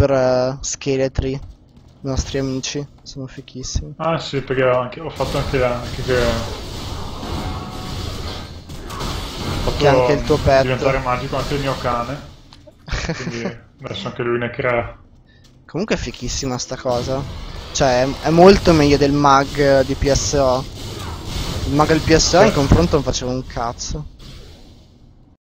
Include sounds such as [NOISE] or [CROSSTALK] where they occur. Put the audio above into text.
super uh, eh, scheletri, i nostri amici, sono fichissimi. Ah sì, perché ho, anche, ho fatto anche, anche che... Ho fatto anche il tuo petto. diventare magico anche il mio cane. Quindi [LAUGHS] adesso anche lui ne crea. Comunque è fichissima sta cosa. Cioè, è, è molto meglio del mag di PSO. Il mag del PSO in confronto non faceva un cazzo.